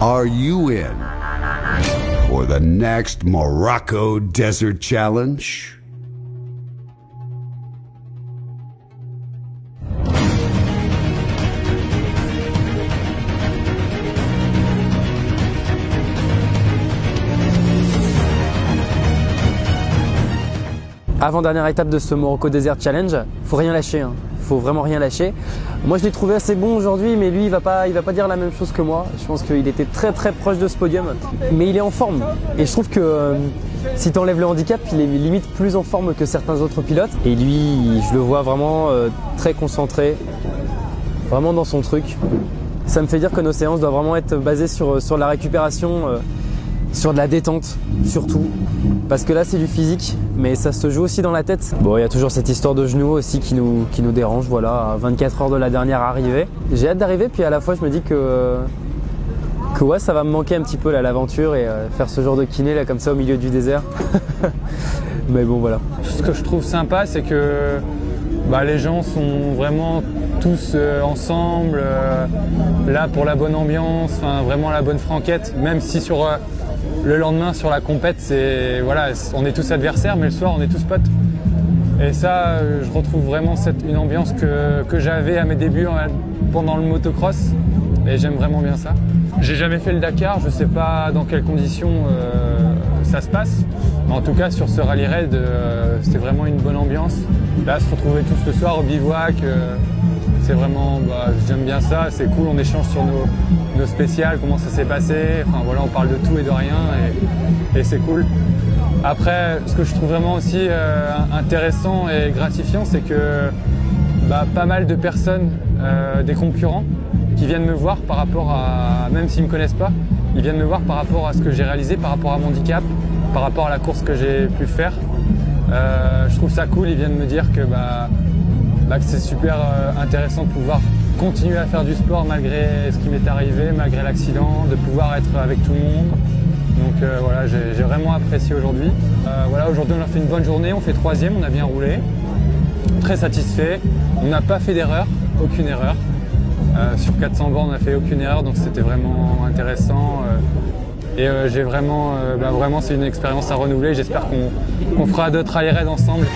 Are you in for the next Morocco Desert Challenge? Avant-dernière étape de ce Morocco Desert Challenge, faut rien lâcher, hein. faut vraiment rien lâcher. Moi je l'ai trouvé assez bon aujourd'hui, mais lui il va pas, il va pas dire la même chose que moi. Je pense qu'il était très très proche de ce podium, mais il est en forme. Et je trouve que euh, si tu enlèves le handicap, il est limite plus en forme que certains autres pilotes. Et lui, je le vois vraiment euh, très concentré, vraiment dans son truc. Ça me fait dire que nos séances doivent vraiment être basées sur, sur la récupération. Euh, sur de la détente surtout. Parce que là c'est du physique, mais ça se joue aussi dans la tête. Bon, il y a toujours cette histoire de genoux aussi qui nous, qui nous dérange, voilà, à 24 heures de la dernière arrivée. J'ai hâte d'arriver, puis à la fois je me dis que, que ouais, ça va me manquer un petit peu l'aventure et euh, faire ce genre de kiné là comme ça au milieu du désert. mais bon voilà. Ce que je trouve sympa, c'est que bah, les gens sont vraiment tous euh, ensemble, euh, là pour la bonne ambiance, vraiment la bonne franquette, même si sur le lendemain sur la compète, c'est voilà, on est tous adversaires, mais le soir on est tous potes. Et ça, euh, je retrouve vraiment une ambiance que, j'avais à mes débuts pendant le motocross. Et j'aime vraiment bien ça. J'ai jamais fait le Dakar, je sais pas dans quelles conditions euh, ça se passe. Mais en tout cas, sur ce rallye raid, euh, c'était vraiment une bonne ambiance. Là, se retrouver tous le soir au bivouac, vraiment, bah, j'aime bien ça, c'est cool, on échange sur nos, nos spéciales, comment ça s'est passé, enfin voilà, on parle de tout et de rien et, c'est cool. Après, ce que je trouve vraiment aussi euh, intéressant et gratifiant, c'est que bah, pas mal de personnes, euh, des concurrents, qui viennent me voir par rapport à, même s'ils ne me connaissent pas, ils viennent me voir par rapport à ce que j'ai réalisé, par rapport à mon handicap, par rapport à la course que j'ai pu faire. Euh, je trouve ça cool, ils viennent me dire que bah, bah, c'est super euh, intéressant de pouvoir continuer à faire du sport malgré ce qui m'est arrivé, malgré l'accident, de pouvoir être avec tout le monde. Donc euh, voilà, j'ai vraiment apprécié aujourd'hui. Euh, voilà, aujourd'hui on a fait une bonne journée, on fait troisième, on a bien roulé. Très satisfait. On n'a pas fait d'erreur, aucune erreur. sur 400 bornes, on n'a fait aucune erreur, donc c'était vraiment intéressant. et j'ai vraiment, bah, vraiment, c'est une expérience à renouveler. J'espère qu'on fera d'autres rallye ensemble.